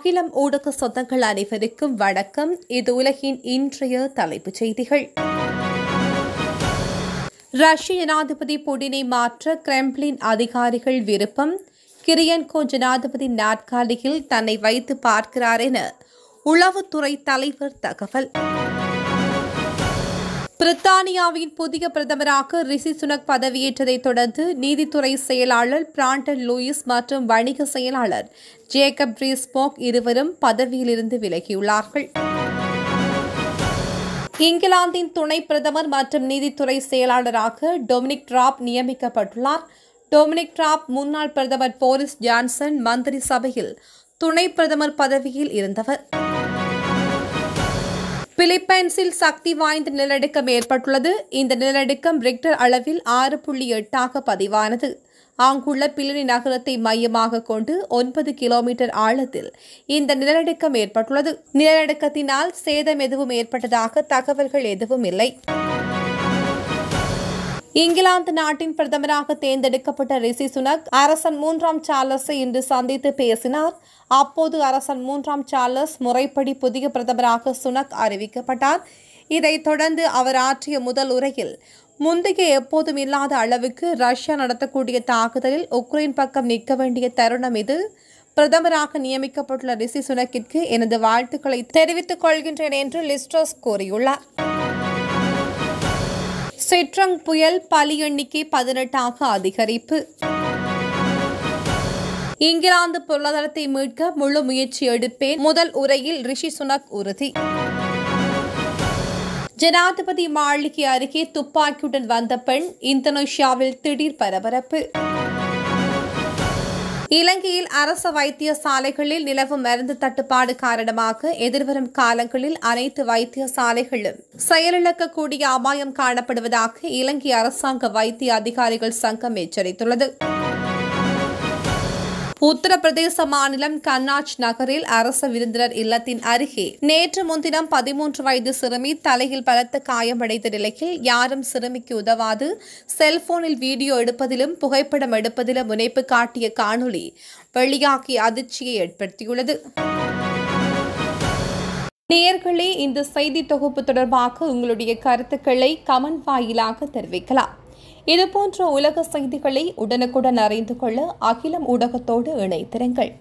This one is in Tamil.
அகிலம் ஊடக சொந்தங்கள் அனைவருக்கும் வணக்கம். இது உலகின் இன்றைய தலைப்புச் செய்திகள். ரஷ்ய ஜனாதிபதி புடினை மாற்ற கிரெம்ளின் அதிகாரிகள் விருப்பம். கிரியன்கோ ஜனாதிபதி நாற்காலியில் தன்னை வைத்து பார்க்கிறார் என உளவுத்துறை தலைவர் தகவல். பிரித்தானியாவின் புதிய பிரதமராக ரிஷி சுனக் பதவியேற்றதைத் தொடர்ந்து நீதித்துறை செயலாளர் பிராண்டன் லூயிஸ் மற்றும் வணிக செயலாளர் ஜேக்கப் ரீஸ்போக் இருவரும் பதவியிலிருந்து விலகியுள்ளார்கள். இங்கிலாந்தின் துணை பிரதமர் மற்றும் நீதித்துறை செயலாளராக டொமினிக் டிராப் நியமிக்கப்பட்டுள்ளார். டொமினிக் டிராப் முன்னாள் பிரதமர் போரிஸ் ஜான்சன் மந்திரி சபையில் துணை பிரதமர் பதவியில் இருந்தவர். பிலிப்பைன்ஸில் சக்தி வாய்ந்த நிலநடுக்கம் ஏற்பட்டுள்ளது. இந்த நிலநடுக்கம் ரிக்டர் அளவில் ஆறு புள்ளி எட்டாக பதிவானது. அங்குள்ள பிலினி நகரத்தை மையமாக கொண்டு ஒன்பது கிலோமீட்டர் ஆழத்தில் இந்த நிலநடுக்கம் ஏற்பட்டுள்ளது. நிலநடுக்கத்தினால் சேதம் எதுவும் ஏற்பட்டதாக தகவல்கள் எதுவும் இல்லை. இங்கிலாந்து நாட்டின் பிரதமராக தேர்ந்தெடுக்கப்பட்ட ரிஷி சுனக் அரசன் மூன்றாம் சார்லஸை இன்று சந்தித்து பேசினார். அப்போது அரசன் மூன்றாம் சார்லஸ் முறைப்படி புதிய பிரதமராக சுனக் அறிவிக்கப்பட்டார். இதைத் தொடர்ந்து அவர் ஆற்றிய முதல் உரையில் முந்தைய எப்போதும் இல்லாத அளவுக்கு ரஷ்யா நடத்தக்கூடிய தாக்குதலில் உக்ரைன் பக்கம் நிற்க வேண்டிய தருணம் இது. பிரதமராக நியமிக்கப்பட்டுள்ள ரிஷி சுனக்கிற்கு எனது வாழ்த்துக்களை தெரிவித்துக் கொள்கின்றேன் என்று லிஸ்ட்ரோஸ் கூறியுள்ளார். சிற்றங் புயல் பலி எண்ணிக்கை பதினெட்டாக அதிகரிப்பு. இங்கிலாந்து பொருளாதாரத்தை மீட்க முழு முயற்சி எடுப்பேன். முதல் உரையில் ரிஷி சுனக் உறுதி. ஜனாதிபதி மாளிகை அருகே துப்பாக்கியுடன் வந்த பெண் இந்தோனேஷியாவில் திடீர் பரபரப்பு. இலங்கையில் அரச வைத்தியசாலைகளில் நிலவும் மருந்து தட்டுப்பாடு காரணமாக எதிர்வரும் காலங்களில் அனைத்து வைத்தியசாலைகளும் செயலிழக்கக்கூடிய அபாயம் காணப்படுவதாக இலங்கை அரசாங்க வைத்திய அதிகாரிகள் சங்கம் எச்சரித்துள்ளது. உத்தரப்பிரதேச மாநிலம் கன்னாஜ் நகரில் அரச விருந்தினர் இல்லத்தின் அருகே நேற்று முன்தினம் பதிமூன்று வயது சிறுமி தலையில் பலத்த காயமடைந்த நிலையில் யாரும் சிறுமிக்கு உதவாது செல்போனில் வீடியோ எடுப்பதிலும் புகைப்படம் எடுப்பதிலும் முனைப்பு காட்டிய காணொலி வெளியாகி அதிர்ச்சியை ஏற்படுத்தியுள்ளது. நேர்களே இந்த செய்தி தொகுப்பு தொடர்பாக உங்களுடைய கருத்துக்களை கமெண்ட் வாயிலாக தெரிவிக்கலாம். இதுபோன்ற உலக செய்திகளை உடனுக்குடன் அறிந்து கொள்ள அகிலம் ஊடகத்தோடு இணைத்திருங்கள்